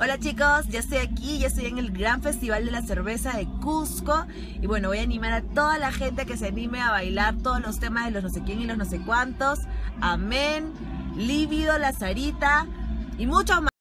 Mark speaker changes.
Speaker 1: Hola chicos, ya estoy aquí, ya estoy en el gran festival de la cerveza de Cusco y bueno, voy a animar a toda la gente que se anime a bailar todos los temas de los no sé quién y los no sé cuántos. Amén, Lívido, Lazarita y mucho más.